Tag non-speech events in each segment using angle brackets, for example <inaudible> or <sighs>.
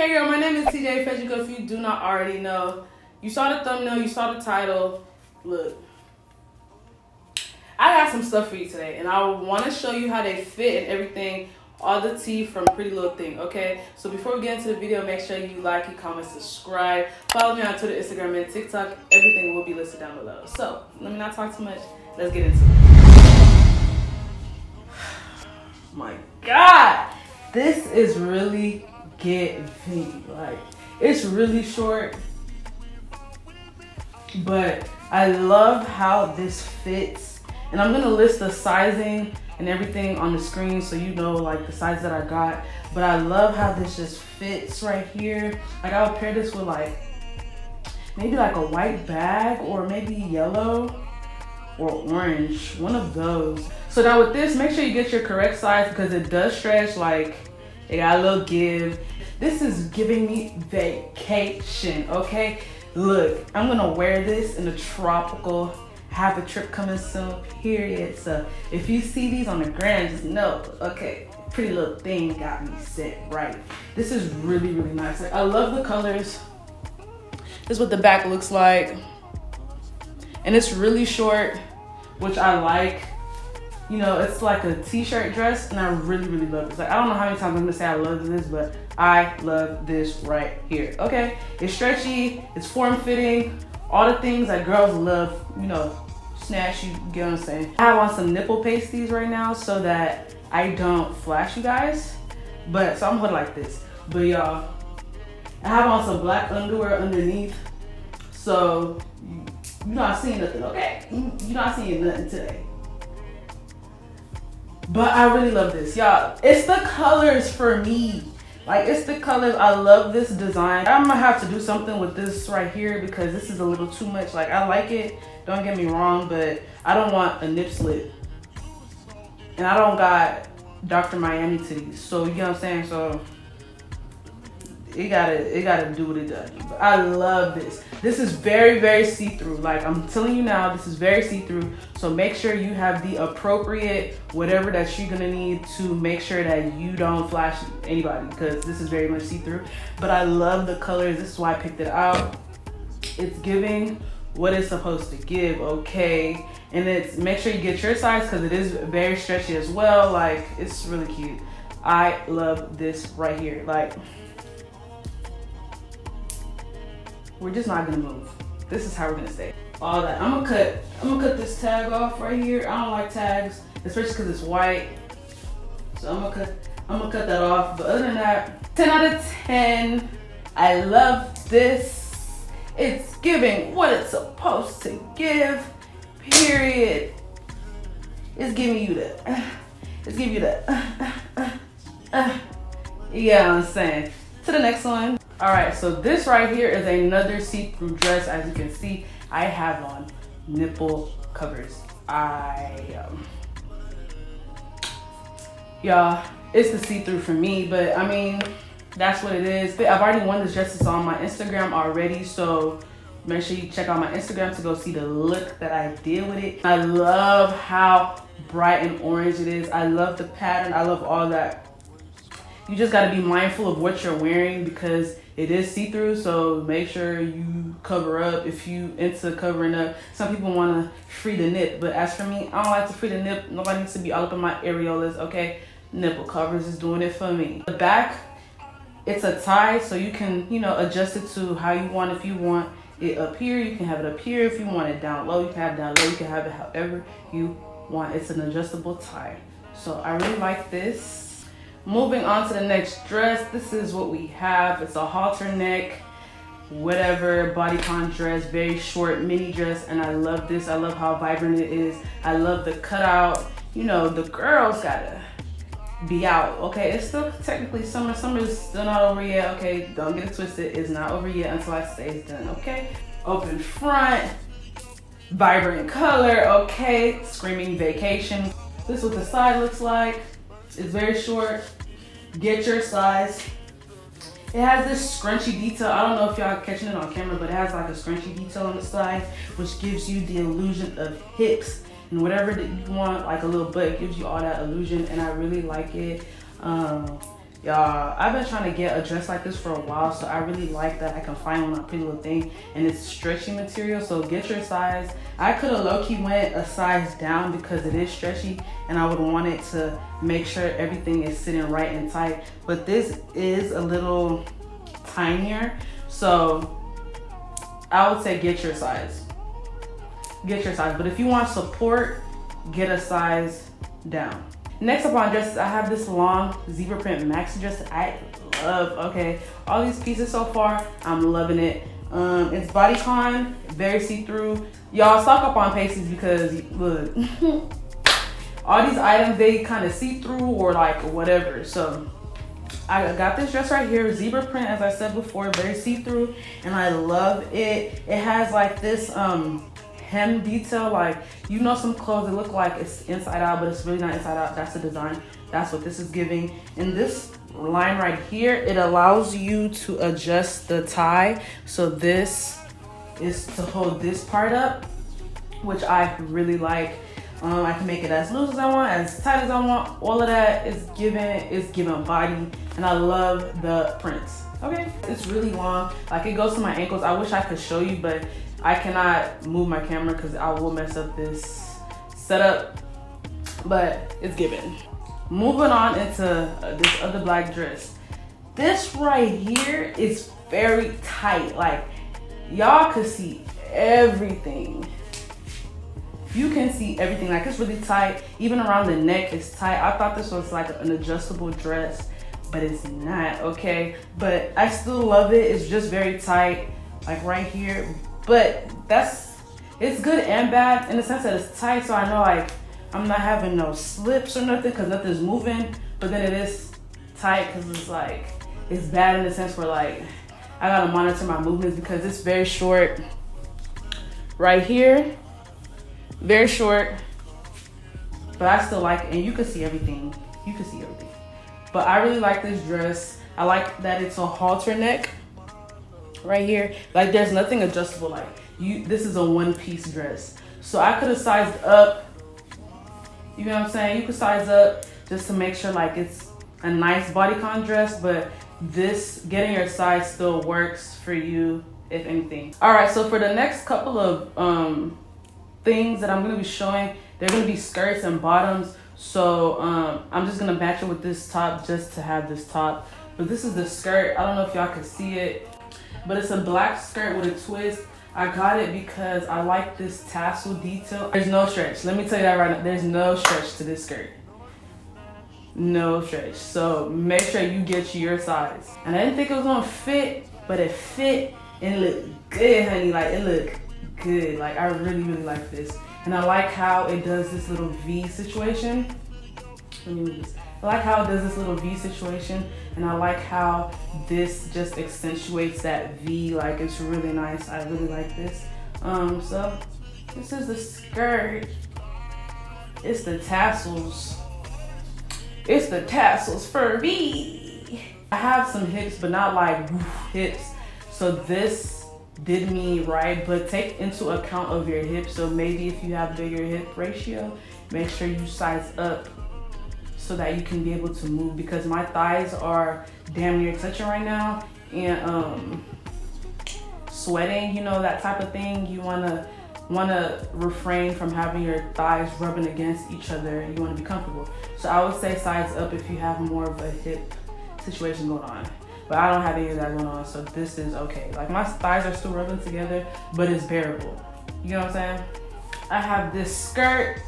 Hey girl, my name is TJ Ifejika. If you do not already know, you saw the thumbnail, you saw the title. Look, I got some stuff for you today, and I want to show you how they fit and everything. All the tea from Pretty Little Thing, okay? So before we get into the video, make sure you like, you comment, subscribe. Follow me on Twitter, Instagram, and TikTok. Everything will be listed down below. So let me not talk too much. Let's get into it. <sighs> My God, this is really get me. Like, it's really short, but I love how this fits. And I'm gonna list the sizing and everything on the screen so you know like the size that I got. But I love how this just fits right here. Like I would pair this with like, maybe like a white bag or maybe yellow or orange, one of those. So now with this, make sure you get your correct size because it does stretch like it got a little give. This is giving me vacation, okay? Look, I'm gonna wear this in a tropical, have a trip coming soon, period. So if you see these on the ground, just know, okay, pretty little thing got me set right. This is really, really nice. I love the colors. This is what the back looks like. And it's really short, which I like you know, it's like a t-shirt dress and I really, really love this. Like, I don't know how many times I'm gonna say I love this, but I love this right here, okay? It's stretchy, it's form-fitting, all the things that girls love, you know, snatch you, get what I'm saying? I have on some nipple pasties right now so that I don't flash you guys, but, so I'm hood like this. But y'all, I have on some black underwear underneath, so you're not seeing nothing, okay? You're not seeing nothing today. But I really love this, y'all. It's the colors for me. Like, it's the colors. I love this design. I'm gonna have to do something with this right here because this is a little too much. Like, I like it. Don't get me wrong, but I don't want a nip slip. And I don't got Dr. Miami titties. So, you know what I'm saying? So, it gotta it gotta do what it does. But I love this. This is very very see-through. Like I'm telling you now, this is very see-through. So make sure you have the appropriate whatever that you're gonna need to make sure that you don't flash anybody because this is very much see-through. But I love the colors. This is why I picked it out. It's giving what it's supposed to give, okay? And it's make sure you get your size because it is very stretchy as well. Like it's really cute. I love this right here. Like we're just not gonna move. This is how we're gonna stay. All that. I'm gonna cut. I'm gonna cut this tag off right here. I don't like tags, especially because it's white. So I'm gonna cut. I'm gonna cut that off. But other than that, 10 out of 10. I love this. It's giving what it's supposed to give. Period. It's giving you that. It's giving you that. Yeah, I'm saying. To the next one. All right, so this right here is another see-through dress. As you can see, I have on nipple covers. I, um, y'all, it's the see-through for me, but I mean, that's what it is. I've already worn this dress. It's on my Instagram already, so make sure you check out my Instagram to go see the look that I did with it. I love how bright and orange it is. I love the pattern. I love all that. You just got to be mindful of what you're wearing because it is see-through, so make sure you cover up if you into covering up. Some people want to free the nip, but as for me, I don't like to free the nip. Nobody needs to be all up in my areolas, okay? Nipple covers is doing it for me. The back, it's a tie, so you can, you know, adjust it to how you want. If you want it up here, you can have it up here. If you want it down low, you can have down low. You can have it however you want. It's an adjustable tie. So I really like this. Moving on to the next dress, this is what we have. It's a halter neck, whatever, bodycon dress, very short mini dress, and I love this. I love how vibrant it is. I love the cutout. You know, the girls gotta be out. Okay, it's still technically summer. Summer is still not over yet. Okay, don't get it twisted. It's not over yet until I say it's done. Okay, open front, vibrant color. Okay, screaming vacation. This is what the side looks like. It's very short. Get your size. It has this scrunchy detail. I don't know if y'all are catching it on camera, but it has like a scrunchy detail on the side, which gives you the illusion of hips and whatever that you want, like a little butt, gives you all that illusion, and I really like it. Um, Y'all, I've been trying to get a dress like this for a while, so I really like that I can find one on Pretty Little Thing, and it's stretchy material, so get your size. I could have low-key went a size down because it is stretchy, and I would want it to make sure everything is sitting right and tight, but this is a little tinier, so I would say get your size. Get your size, but if you want support, get a size down. Next up on dresses, I have this long zebra print maxi dress I love, okay? All these pieces so far, I'm loving it. Um, it's bodycon, very see-through. Y'all stock up on pasties because, look, <laughs> all these items, they kind of see-through or like whatever. So I got this dress right here, zebra print, as I said before, very see-through, and I love it. It has like this um, hem detail. Like, you know some clothes that look like it's inside out, but it's really not inside out. That's the design. That's what this is giving. And this line right here, it allows you to adjust the tie. So this is to hold this part up, which I really like. Um, I can make it as loose as I want, as tight as I want. All of that is given, is given body. And I love the prints. Okay, it's really long. Like it goes to my ankles. I wish I could show you, but I cannot move my camera because I will mess up this setup, but it's given. Moving on into uh, this other black dress. This right here is very tight. Like y'all could see everything. You can see everything. Like it's really tight. Even around the neck it's tight. I thought this was like an adjustable dress, but it's not, okay? But I still love it. It's just very tight. Like right here, but that's, it's good and bad in the sense that it's tight. So I know like I'm not having no slips or nothing because nothing's moving. But then it is tight because it's like, it's bad in the sense where like, I gotta monitor my movements because it's very short right here. Very short, but I still like it. And you can see everything. You can see everything. But I really like this dress. I like that it's a halter neck right here. Like there's nothing adjustable. Like you, this is a one piece dress. So I could have sized up, you know what I'm saying? You could size up just to make sure like it's a nice bodycon dress, but this, getting your size still works for you, if anything. All right, so for the next couple of um, things that I'm gonna be showing, they're gonna be skirts and bottoms. So um, I'm just gonna match it with this top just to have this top. But this is the skirt. I don't know if y'all can see it but it's a black skirt with a twist. I got it because I like this tassel detail. There's no stretch. Let me tell you that right now. There's no stretch to this skirt. No stretch. So make sure you get your size. And I didn't think it was gonna fit, but it fit and it looked good, honey. Like it looked good. Like I really, really like this. And I like how it does this little V situation. Let me move this. I like how it does this little V situation and I like how this just accentuates that V like it's really nice. I really like this. Um, so this is the skirt. It's the tassels. It's the tassels for me. I have some hips but not like hips. So this did me right but take into account of your hips so maybe if you have bigger hip ratio make sure you size up so that you can be able to move because my thighs are damn near touching right now and um, sweating, you know, that type of thing. You wanna wanna refrain from having your thighs rubbing against each other. You wanna be comfortable. So I would say size up if you have more of a hip situation going on. But I don't have any of that going on, so this is okay. Like my thighs are still rubbing together, but it's bearable. You know what I'm saying? I have this skirt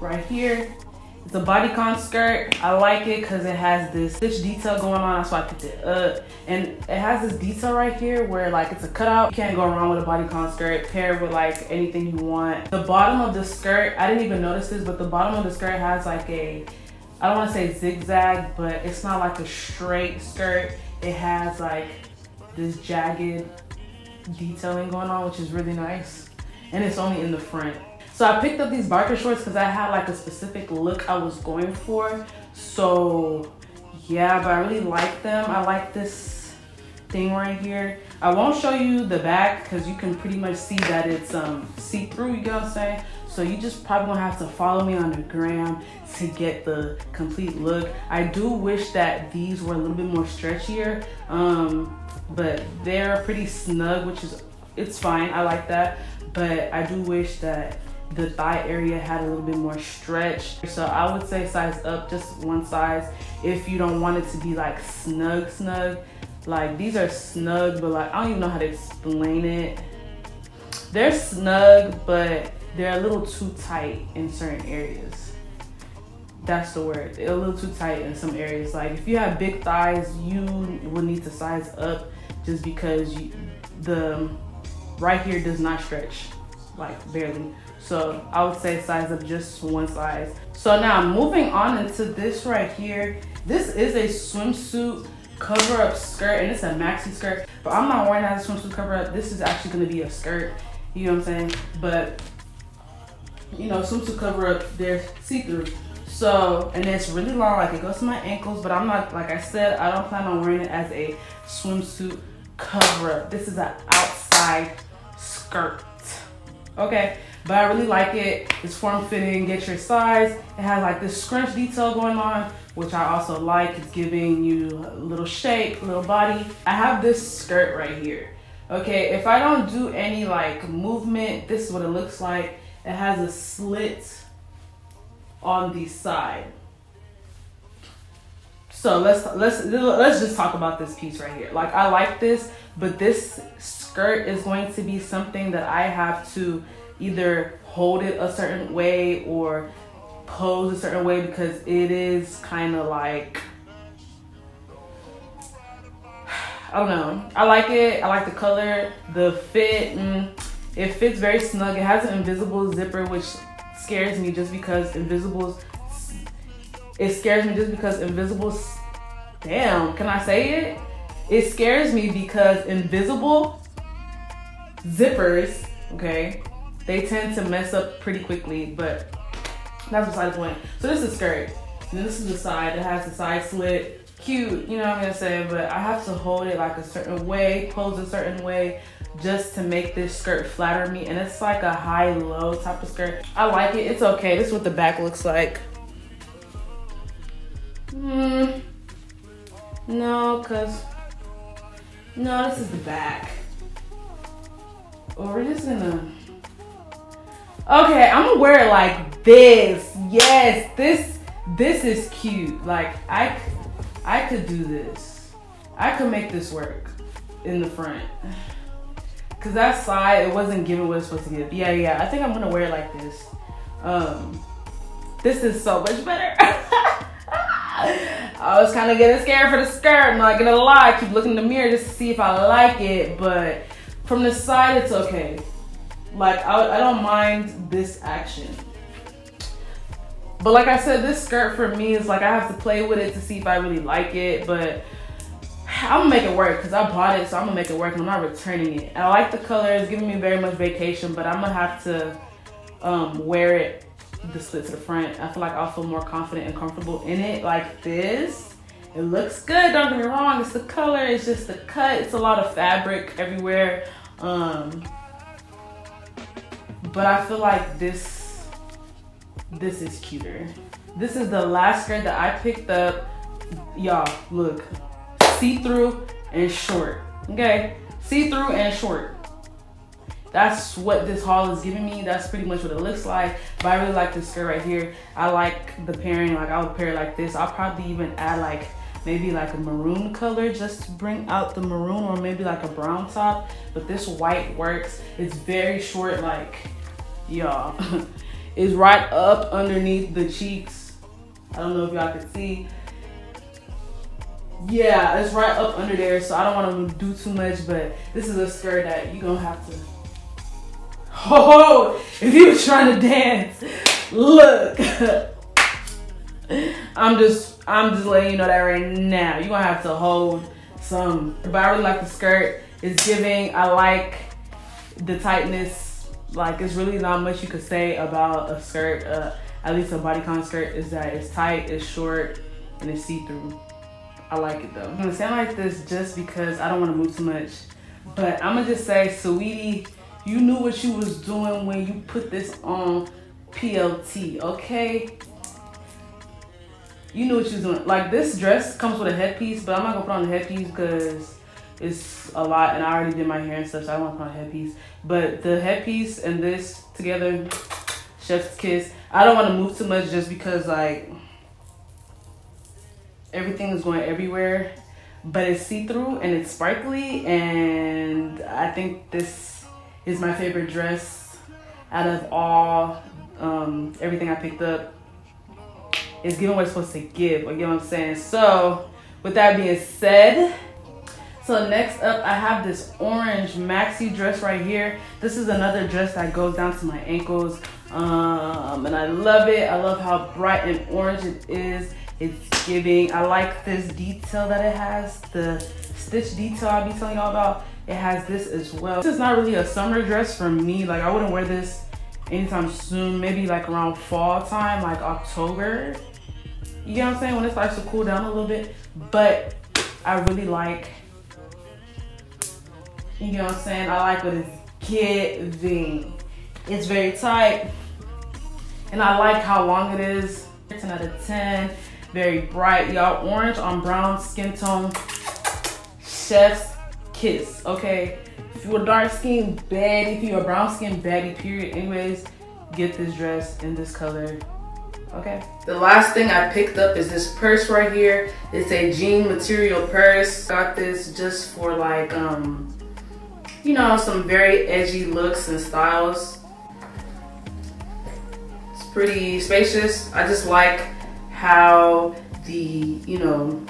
right here it's a bodycon skirt. I like it because it has this stitch detail going on. That's why I picked it up. And it has this detail right here where like it's a cutout. You can't go wrong with a bodycon skirt paired with like anything you want. The bottom of the skirt, I didn't even notice this, but the bottom of the skirt has like a, I don't want to say zigzag, but it's not like a straight skirt. It has like this jagged detailing going on, which is really nice. And it's only in the front. So I picked up these biker shorts because I had like a specific look I was going for. So yeah, but I really like them. I like this thing right here. I won't show you the back because you can pretty much see that it's um, see-through, you know what I'm saying? So you just probably gonna have to follow me on the gram to get the complete look. I do wish that these were a little bit more stretchier, um, but they're pretty snug, which is, it's fine, I like that. But I do wish that the thigh area had a little bit more stretch. So I would say size up just one size if you don't want it to be like snug snug. Like these are snug, but like I don't even know how to explain it. They're snug, but they're a little too tight in certain areas. That's the word. They're a little too tight in some areas. Like if you have big thighs, you will need to size up just because you, the right here does not stretch, like barely. So I would say size up just one size. So now moving on into this right here. This is a swimsuit cover up skirt and it's a maxi skirt, but I'm not wearing that as a swimsuit cover up. This is actually gonna be a skirt, you know what I'm saying? But you know, swimsuit cover up, they're see-through. So, and it's really long, like it goes to my ankles, but I'm not, like I said, I don't plan on wearing it as a swimsuit cover up. This is an outside skirt, okay? But I really like it. It's form fitting, get your size. It has like this scrunch detail going on, which I also like. It's giving you a little shape, little body. I have this skirt right here. Okay, if I don't do any like movement, this is what it looks like. It has a slit on the side. So let's let's let's just talk about this piece right here. Like I like this, but this skirt is going to be something that I have to either hold it a certain way or pose a certain way because it is kind of like <sighs> I don't know. I like it. I like the color, the fit. Mm, it fits very snug. It has an invisible zipper, which scares me just because invisibles. It scares me just because invisibles. Damn, can I say it? It scares me because invisible zippers, okay, they tend to mess up pretty quickly, but that's beside the point. So this is skirt. And this is the side. It has the side slit. Cute, you know what I'm gonna say, but I have to hold it like a certain way, pose a certain way, just to make this skirt flatter me. And it's like a high-low type of skirt. I like it, it's okay. This is what the back looks like. Hmm. No, cause, no, this is the back. Or we're just gonna, okay, I'm gonna wear it like this. Yes, this, this is cute. Like, I, I could do this. I could make this work in the front. Cause that side, it wasn't giving what it's supposed to give. Yeah, yeah, I think I'm gonna wear it like this. Um, this is so much better. <laughs> I was kind of getting scared for the skirt. I'm not gonna lie. I keep looking in the mirror just to see if I like it, but from the side, it's okay. Like I, I don't mind this action. But like I said, this skirt for me is like I have to play with it to see if I really like it. But I'm gonna make it work because I bought it, so I'm gonna make it work I'm not returning it. I like the color, it's giving me very much vacation, but I'm gonna have to um, wear it the slit to the front. I feel like I'll feel more confident and comfortable in it like this. It looks good, don't get me wrong. It's the color, it's just the cut. It's a lot of fabric everywhere. Um, but I feel like this, this is cuter. This is the last skirt that I picked up. Y'all, look, see-through and short, okay? See-through and short. That's what this haul is giving me. That's pretty much what it looks like. But I really like this skirt right here. I like the pairing, like I would pair it like this. I'll probably even add like maybe like a maroon color just to bring out the maroon or maybe like a brown top. But this white works. It's very short, like y'all. <laughs> it's right up underneath the cheeks. I don't know if y'all can see. Yeah, it's right up under there, so I don't want to do too much, but this is a skirt that you're gonna have to. <laughs> Oh, if you was trying to dance, look. <laughs> I'm just, I'm just letting you know that right now. You're gonna have to hold some. But I really like the skirt. It's giving. I like the tightness. Like, it's really not much you could say about a skirt. Uh, at least a bodycon skirt is that it's tight, it's short, and it's see-through. I like it though. I'm gonna sound like this just because I don't wanna move too much. But I'm gonna just say, Saweetie, you knew what you was doing when you put this on PLT, okay? You knew what you was doing. Like this dress comes with a headpiece, but I'm not gonna put on the headpiece because it's a lot and I already did my hair and stuff, so I don't want to put on a headpiece. But the headpiece and this together, chef's kiss. I don't want to move too much just because like everything is going everywhere but it's see-through and it's sparkly and I think this is my favorite dress out of all um, everything I picked up. It's giving what it's supposed to give, you know what I'm saying? So with that being said, so next up I have this orange maxi dress right here. This is another dress that goes down to my ankles um, and I love it. I love how bright and orange it is. It's giving, I like this detail that it has, the stitch detail I'll be telling y'all about. It has this as well. This is not really a summer dress for me. Like I wouldn't wear this anytime soon, maybe like around fall time, like October. You know what I'm saying? When it starts to cool down a little bit. But I really like, you know what I'm saying? I like what it's giving. It's very tight. And I like how long it is. 10 out of 10 very bright. Y'all, orange on brown skin tone. Chef's kiss, okay? If you're a dark skin baddie, if you're a brown skin baddie, period, anyways, get this dress in this color, okay? The last thing I picked up is this purse right here. It's a jean material purse. Got this just for like, um, you know, some very edgy looks and styles. It's pretty spacious. I just like how the, you know,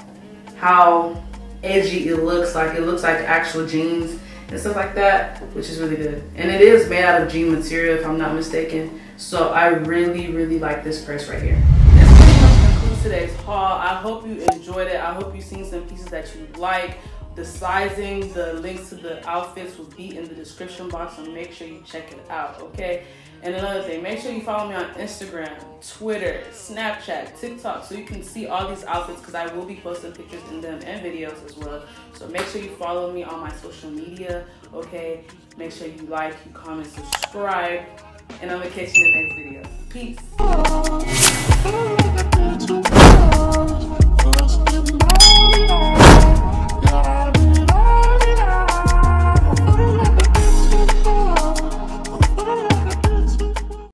how edgy it looks like. It looks like actual jeans and stuff like that, which is really good. And it is made out of jean material, if I'm not mistaken. So I really, really like this purse right here. This pretty much concludes today's haul. I hope you enjoyed it. I hope you've seen some pieces that you like. The sizing, the links to the outfits will be in the description box, so make sure you check it out, okay? And another thing, make sure you follow me on Instagram, Twitter, Snapchat, TikTok, so you can see all these outfits because I will be posting pictures in them and videos as well. So make sure you follow me on my social media, okay? Make sure you like, you comment, subscribe, and I'm gonna catch you in the next video. Peace.